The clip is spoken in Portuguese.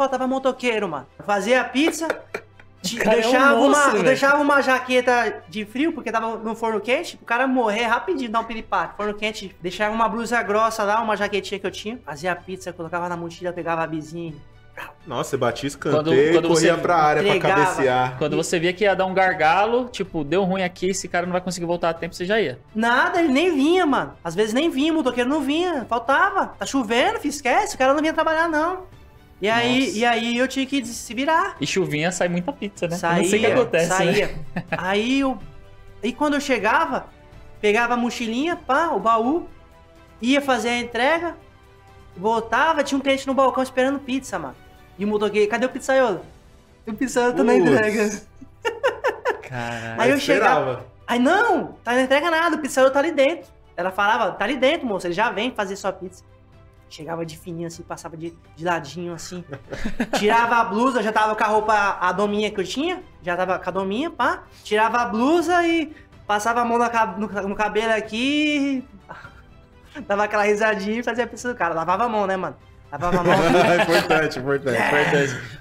faltava motoqueiro, mano. Fazia a pizza, cara é um deixava, uma, deixava uma jaqueta de frio, porque tava no forno quente, o cara morrer rapidinho, dar um piripaque. Forno quente, deixava uma blusa grossa lá, uma jaquetinha que eu tinha, fazia a pizza, colocava na mochila, pegava a bizinha. Nossa, você batia escanteio Quando- e quando corria você pra área pra cabecear. Quando você via que ia dar um gargalo, tipo, deu ruim aqui, esse cara não vai conseguir voltar a tempo, você já ia. Nada, ele nem vinha, mano. Às vezes nem vinha, o motoqueiro não vinha, faltava. Tá chovendo, esquece, o cara não vinha trabalhar, não. E aí, e aí eu tinha que se virar. E chuvinha, sai muita pizza, né? Eu Saía, não sei o que acontece, saía. né? Aí eu. Aí quando eu chegava, pegava a mochilinha, pá, o baú, ia fazer a entrega, voltava, tinha um cliente no balcão esperando pizza, mano. E o motoqueiro, cadê o pizzaiolo? O pizzaiolo tá na entrega. Caralho. Aí eu esperava. chegava. Aí não, tá na entrega nada, o pizzaiolo tá ali dentro. Ela falava, tá ali dentro, moça, ele já vem fazer sua pizza. Chegava de fininho assim, passava de, de ladinho assim. Tirava a blusa, já tava com a roupa, a dominha que eu tinha. Já tava com a dominha, pá. Tirava a blusa e passava a mão ca- no, no cabelo aqui. Dava aquela risadinha e fazia a pizza do cara. Lavava a mão, né, mano? Lavava a mão. importante, importante. Importante.